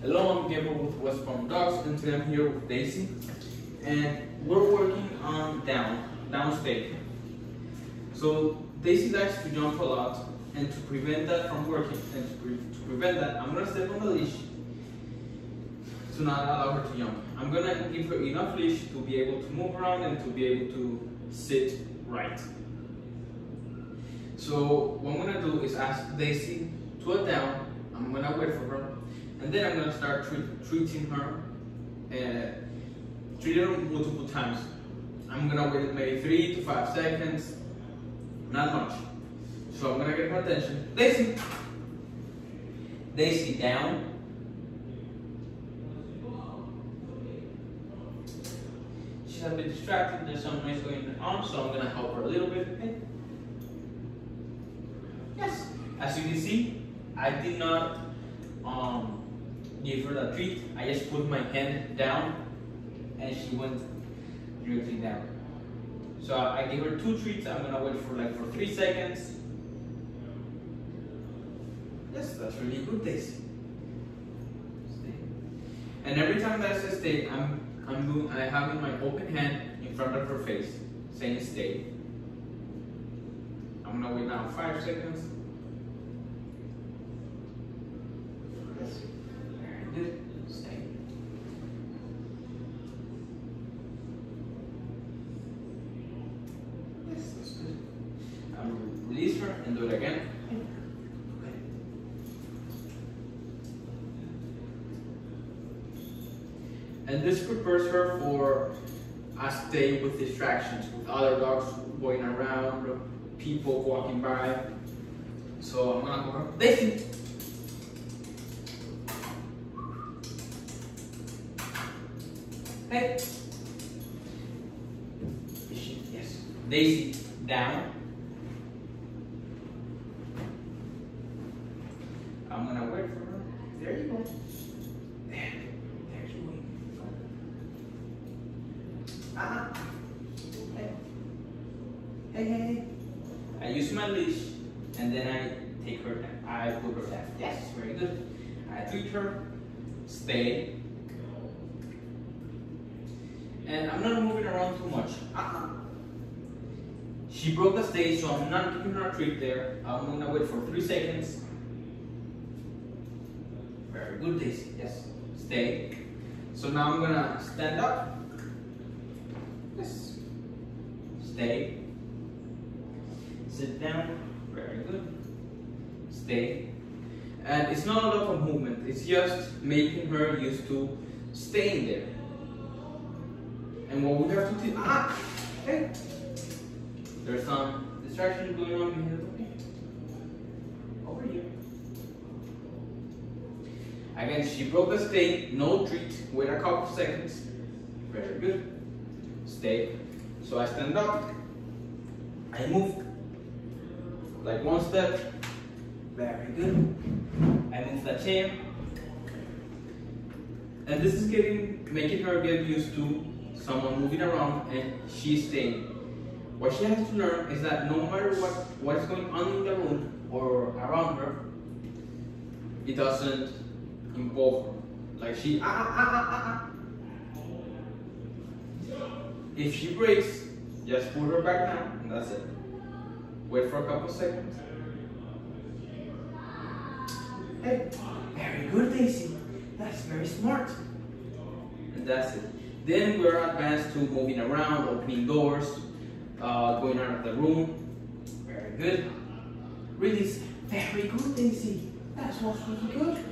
Hello, I'm Gabriel with West Palm Dogs, and today I'm here with Daisy, and we're working on down, down stay. So Daisy likes to jump a lot, and to prevent that from working, and to, pre to prevent that, I'm gonna step on the leash to not allow her to jump. I'm gonna give her enough leash to be able to move around and to be able to sit right. So what I'm gonna do is ask Daisy to a down. I'm gonna wait for her, and then I'm gonna start treat, treating her. Uh, treat her multiple times. I'm gonna wait maybe three to five seconds, not much. So I'm gonna get her attention. Daisy, Daisy down. She's a bit distracted. There's some noise going on, so I'm gonna help her a little bit. Yes. As you can see, I did not um, give her the treat. I just put my hand down and she went directly down. So I gave her two treats. I'm gonna wait for like for three seconds. Yes, that's really good. Stay. And every time that I say stay, I'm I'm doing I have my open hand in front of her face, saying stay. I'm gonna wait now five seconds. Yes. Very good. Stay. Yes, that's good. I'll release her and do it again. And this prepares her for a stay with distractions, with other dogs going around, people walking by. So I'm gonna go. Daisy. Hey. Yes. Daisy down. I'm gonna wait for her. There you go. There. There's your way. Ah. Hey. Hey, hey, hey. I use my leash and then I take her down. I put her down. Yes, very good. I treat her, stay. And I'm not moving around too much. Uh-uh. She broke the stage, so I'm not giving her a treat there. I'm gonna wait for three seconds. Very good, Daisy. Yes. Stay. So now I'm gonna stand up. Yes. Stay. Sit down. Very good. Stay. And it's not a lot of movement. It's just making her used to staying there. And what we have to do, ah, hey, there's some distraction going on here. Over here. Again, she broke the stay, no treat, wait a couple of seconds. Very good. Stay. So I stand up, I move like one step. Very good. I move the chair. And this is getting making her get used to someone moving around and she's staying. What she has to learn is that no matter what, what is going on in the room or around her, it doesn't involve her. Like she, ah, ah, ah, ah, ah. If she breaks, just put her back down and that's it. Wait for a couple seconds. Hey, very good, Daisy. That's very smart. And that's it. Then we're advanced to moving around, opening doors, uh, going out of the room. Very good. Release. Very good, Daisy. That's what's really good.